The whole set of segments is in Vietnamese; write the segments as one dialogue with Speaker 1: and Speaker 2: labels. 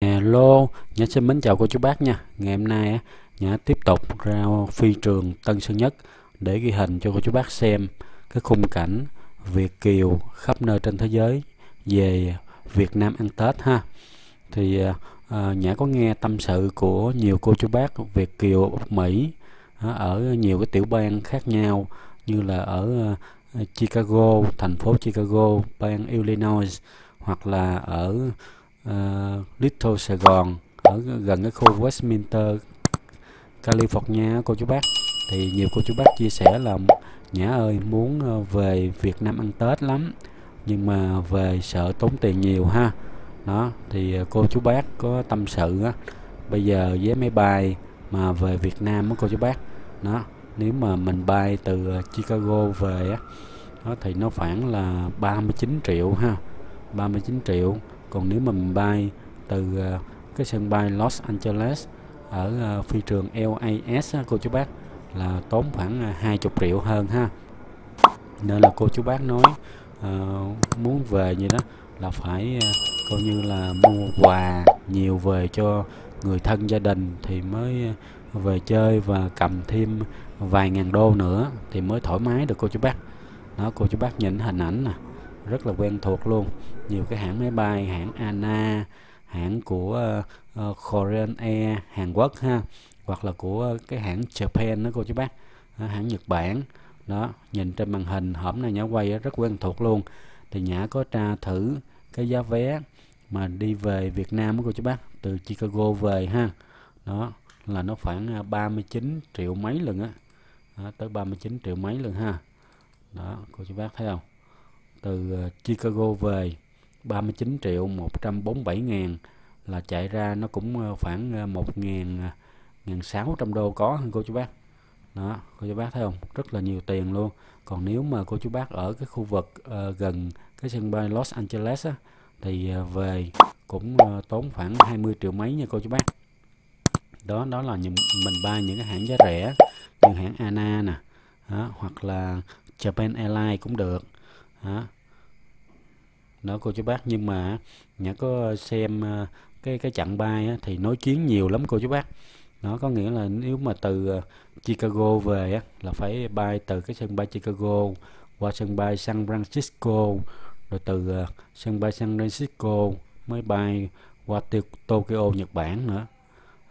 Speaker 1: Hello, Nhã xin mến chào cô chú bác nha. Ngày hôm nay Nhã tiếp tục ra phi trường Tân Sơn Nhất để ghi hình cho cô chú bác xem cái khung cảnh Việt kiều khắp nơi trên thế giới về Việt Nam ăn Tết ha. Thì à, à Nhã có nghe tâm sự của nhiều cô chú bác Việt kiều Mỹ à, ở nhiều cái tiểu bang khác nhau như là ở à, Chicago, thành phố Chicago, bang Illinois hoặc là ở uh, Little Sài Gòn ở gần cái khu Westminster California cô chú bác. Thì nhiều cô chú bác chia sẻ là Nhã ơi muốn ờ, về Việt Nam ăn Tết lắm nhưng mà về sợ tốn tiền nhiều ha. Đó thì ờ, cô chú bác có tâm sự á bây giờ vé máy bay mà về Việt Nam á cô chú bác. Đó nếu mà mình bay từ Chicago về á đó thì nó khoảng là 39 triệu ha 39 triệu còn nếu mình bay từ uh, cái sân bay Los Angeles ở uh, phi trường LAS á, cô chú bác là tốn khoảng ờ, uh, 20 triệu hơn ha. Nên là cô chú bác nói uh, muốn về như đó là phải uh, coi như là mua quà nhiều về cho người thân gia đình thì mới về chơi và cầm thêm vài ngàn đô nữa thì mới thoải mái được cô chú bác. Đó cô chú bác nhìn hình ảnh nè rất là quen thuộc luôn nhiều cái hãng máy bay hãng ANA hãng của uh, Korean Air Hàn Quốc ha hoặc là của cái hãng Japan đó cô chú bác đó, hãng Nhật Bản. Đó nhìn trên màn hình hổm nay nhã quay rất quen thuộc luôn. Thì nhã có tra thử cái giá vé mà đi về Việt Nam đó cô chú bác từ Chicago về ha. Đó là nó khoảng 39 triệu mấy lần á. Đó, tới 39 triệu mấy lần ha. Đó cô chú bác thấy không? Từ Chicago về 39 triệu 147 ngàn là chạy ra nó cũng ờ, khoảng 1 ờ, ngàn, ờ, ngàn 600 đô có cô chú bác? Đó cô chú bác thấy không? Rất là nhiều tiền luôn. Còn nếu mà cô chú bác ở cái khu vực uh, gần cái sân bay Los Angeles á, thì uh, về cũng uh, tốn khoảng 20 triệu mấy nha cô chú bác. Đó đó là những, mình bay những cái hãng giá rẻ như hãng ANA nè đó, hoặc là Japan Airlines cũng được. Đó đó cô chú bác. Nhưng mà nhã có xem ờ, cái cái chặng bay á, thì nói chuyến nhiều lắm cô chú bác. Nó có nghĩa là nếu mà từ ờ, Chicago về á, là phải bay từ cái sân bay Chicago qua sân bay San Francisco rồi từ ờ, sân bay San Francisco mới bay qua Tokyo Nhật Bản nữa.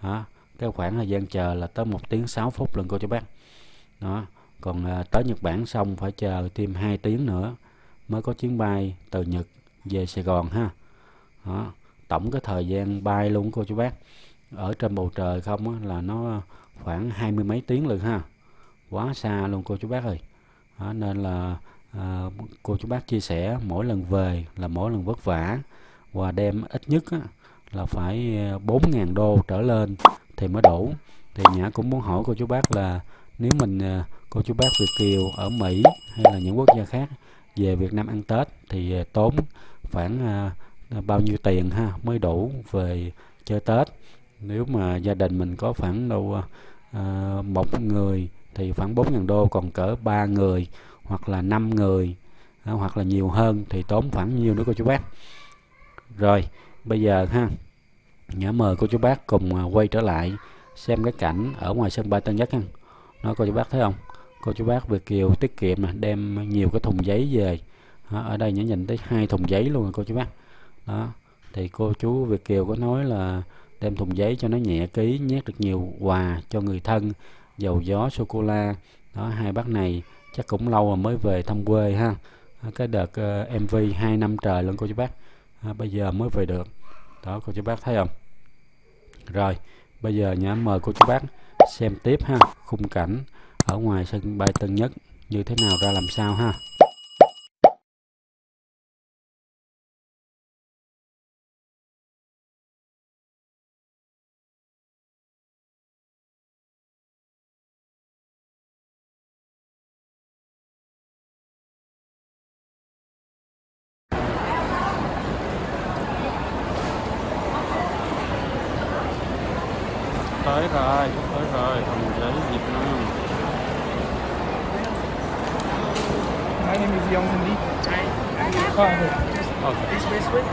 Speaker 1: Đó cái khoảng thời gian chờ là tới một tiếng 6 phút lần cô chú bác. Đó còn tới Nhật Bản xong phải chờ thêm 2 tiếng nữa mới có chuyến bay từ Nhật về Sài Gòn ha. Đó. tổng cái thời gian bay luôn cô chú bác. Ở trên bầu trời không á, là nó khoảng hai mươi mấy tiếng luôn ha. Quá xa luôn cô chú bác ơi. Đó, nên là à, cô chú bác chia sẻ mỗi lần về là mỗi lần vất vả. Và đem ít nhất á, là phải ờ, 4.000 đô trở lên thì mới đủ. Thì Nhã cũng muốn hỏi cô chú bác là nếu mình à, cô chú bác Việt Kiều ở Mỹ hay là những quốc gia khác về Việt Nam ăn Tết thì tốn khoảng à, bao nhiêu tiền ha mới đủ về chơi Tết. Nếu mà gia đình mình có khoảng đâu à, à một người thì khoảng 4.000 đô còn cỡ ba người hoặc là năm người à, hoặc là nhiều hơn thì tốn khoảng nhiêu nữa cô chú bác. Rồi bây giờ ha nhớ mời cô chú bác cùng à, quay trở lại xem cái cảnh ở ngoài sân bay Tân Nhất ha. Nó cô chú bác thấy không? Cô chú bác Việt Kiều tiết kiệm nè đem nhiều cái thùng giấy về đó, ở đây nhớ nhìn tới hai thùng giấy luôn rồi cô chú bác. Đó thì cô chú Việt Kiều có nói là đem thùng giấy cho nó nhẹ ký nhét được nhiều quà cho người thân dầu gió sô cô la đó hai bác này chắc cũng lâu rồi mới về thăm quê ha. Cái đợt uh, MV 2 năm trời luôn cô chú bác. À, bây giờ mới về được. Đó cô chú bác thấy không? Rồi bây giờ nhớ mời cô chú bác xem tiếp ha khung cảnh ở ngoài sân bay Tân Nhất như thế nào ra làm sao ha? tới rồi sắp tới rồi hồng giấy việt nam
Speaker 2: My name is Young Lee. Hi. Oh, okay. okay. This way, this way.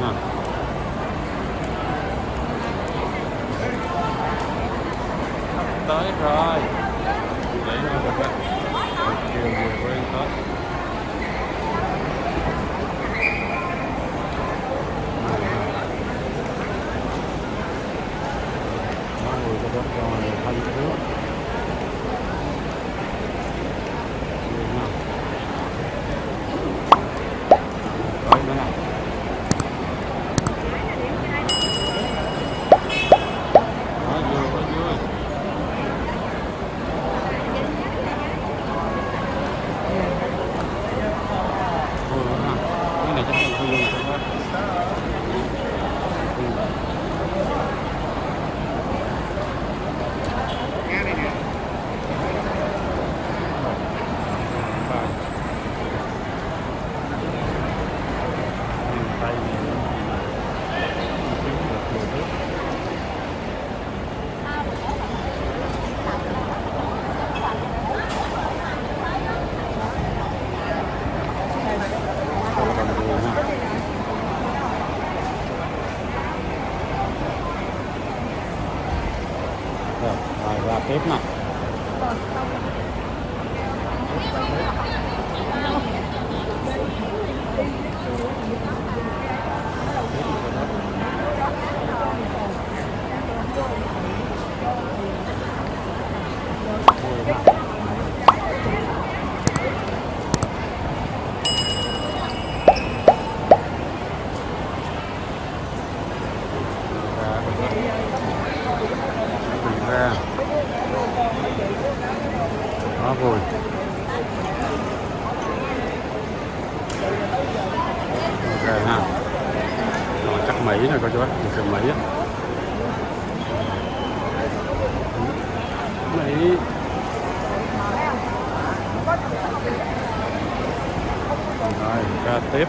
Speaker 1: Nah. Mỹ này coi chú bác. Mình xem mỹ á. Mỹ. Rồi ra tiếp.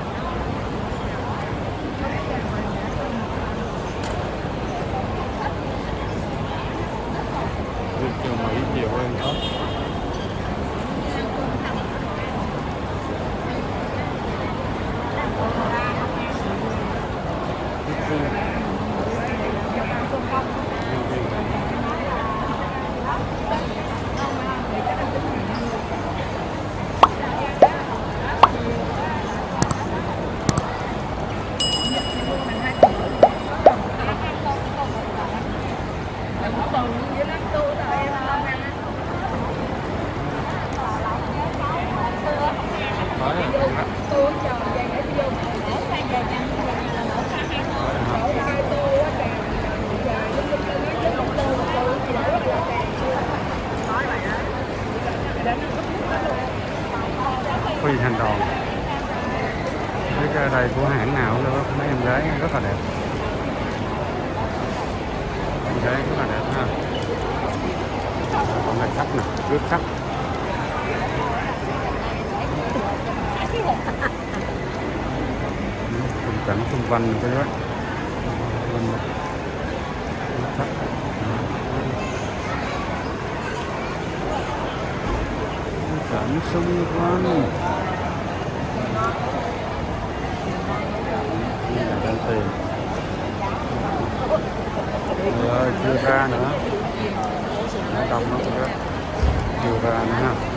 Speaker 1: Cái đây của hãng nào nữa mấy em gái rất là đẹp. Em gái rất là đẹp ha. Còn là sắt nè rước sắt ừ, khung cảnh xung quanh cái đó. Sắt cảnh xung quanh. Ừ. đây tiền chưa ra nữa. Nó đông nó rồi đó. Chưa ra nữa ha.